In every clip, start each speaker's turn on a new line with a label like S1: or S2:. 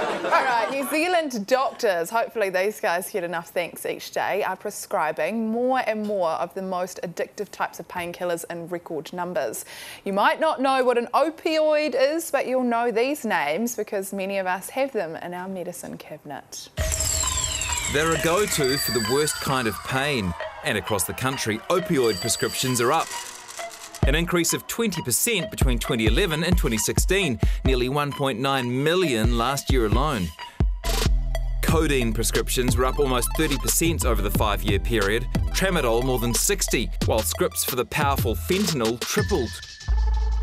S1: right, New Zealand doctors, hopefully these guys get enough thanks each day, are prescribing more and more of the most addictive types of painkillers in record numbers. You might not know what an opioid is, but you'll know these names because many of us have them in our medicine cabinet.
S2: They're a go to for the worst kind of pain. And across the country, opioid prescriptions are up. An increase of 20% between 2011 and 2016, nearly 1.9 million last year alone. Codeine prescriptions were up almost 30% over the five year period, tramadol more than 60, while scripts for the powerful fentanyl tripled.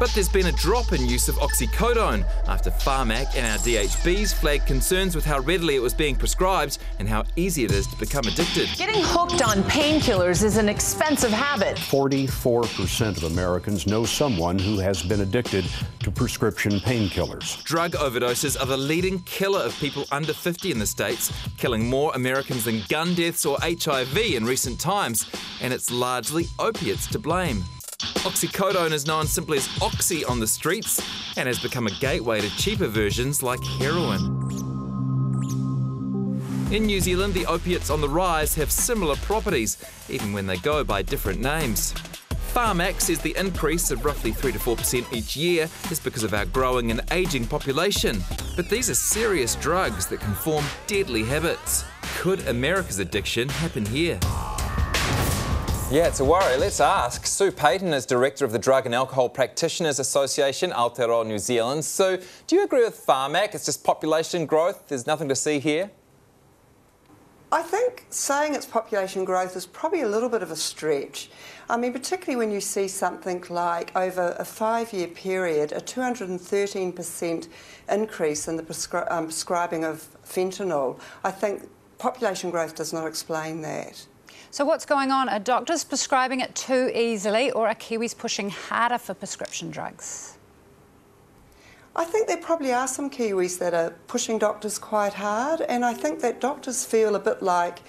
S2: But there's been a drop in use of oxycodone after Pharmac and our DHBs flagged concerns with how readily it was being prescribed and how easy it is to become addicted.
S3: Getting hooked on painkillers is an expensive habit.
S4: 44% of Americans know someone who has been addicted to prescription painkillers.
S2: Drug overdoses are the leading killer of people under 50 in the States, killing more Americans than gun deaths or HIV in recent times, and it's largely opiates to blame. Oxycodone is known simply as Oxy on the streets and has become a gateway to cheaper versions like heroin. In New Zealand, the opiates on the rise have similar properties, even when they go by different names. Pharmac says the increase of roughly 3 to 4% each year is because of our growing and ageing population. But these are serious drugs that can form deadly habits. Could America's addiction happen here?
S5: Yeah, it's a worry. Let's ask. Sue Paton is Director of the Drug and Alcohol Practitioners Association, Aotearoa New Zealand. Sue, do you agree with Pharmac? It's just population growth. There's nothing to see here?
S6: I think saying it's population growth is probably a little bit of a stretch. I mean, particularly when you see something like over a five year period, a 213% increase in the prescri um, prescribing of fentanyl. I think population growth does not explain that.
S7: So what's going on? Are doctors prescribing it too easily or are Kiwis pushing harder for prescription drugs?
S6: I think there probably are some Kiwis that are pushing doctors quite hard, and I think that doctors feel a bit like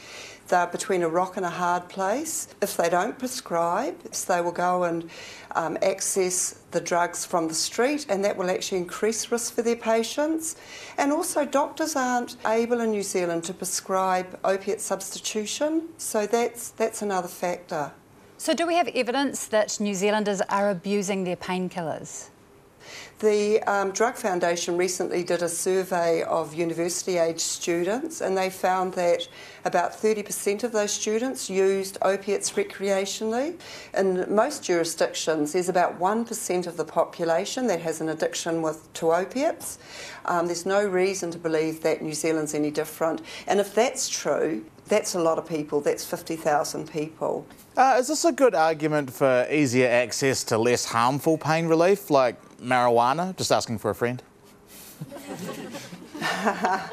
S6: they're between a rock and a hard place. If they don't prescribe, they will go and um, access the drugs from the street, and that will actually increase risk for their patients. And also, doctors aren't able in New Zealand to prescribe opiate substitution, so that's, that's another factor.
S7: So, do we have evidence that New Zealanders are abusing their painkillers?
S6: The um, Drug Foundation recently did a survey of university age students, and they found that about 30% of those students used opiates recreationally. In most jurisdictions, there's about 1% of the population that has an addiction with, to opiates. Um, there's no reason to believe that New Zealand's any different. And if that's true, that's a lot of people, that's 50,000 people.
S8: Uh, is this a good argument for easier access to less harmful pain relief, like marijuana? Just asking for a friend.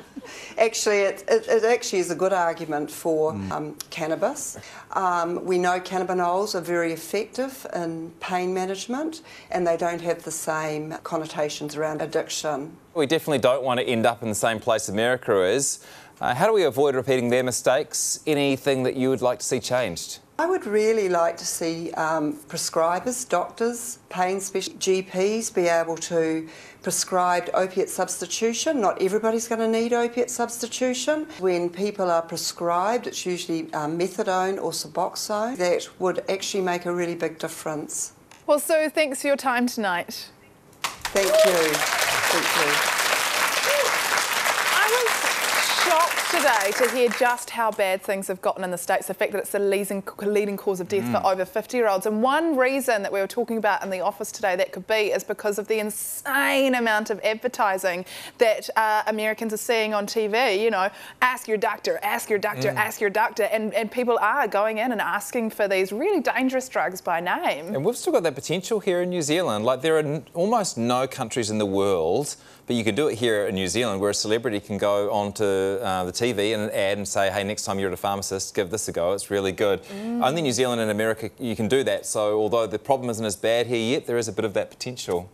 S6: actually, it, it, it, actually is a good argument for mm. um, cannabis. Um, we know cannabinoids are very effective in pain management and they don't have the same connotations around addiction.
S5: We definitely don't want to end up in the same place America is. Uh, how do we avoid repeating their mistakes? Anything that you would like to see changed?
S6: I would really like to see um, prescribers, doctors, pain specialists, GPs be able to prescribe opiate substitution. Not everybody's going to need opiate substitution. When people are prescribed, it's usually um, methadone or Suboxone. That would actually make a really big difference.
S1: Well, Sue, thanks for your time tonight.
S6: Thank you. Thank you.
S1: Today to hear just how bad things have gotten in the States, the fact that it's the leading, leading cause of death mm. for over 50 year olds. And one reason that we were talking about in the office today that could be is because of the insane amount of advertising that uh, Americans are seeing on TV. You know, ask your doctor, ask your doctor, mm. ask your doctor. And, and people are going in and asking for these really dangerous drugs by name.
S5: And we've still got that potential here in New Zealand. Like, there are almost no countries in the world but you can do it here in New Zealand where a celebrity can go uh, the TV in an ad and say, hey, next time you're at a pharmacist, give this a go. It's really good. Mm. Only New Zealand and America you can do that. So although the problem isn't as bad here yet, there is a bit of that potential.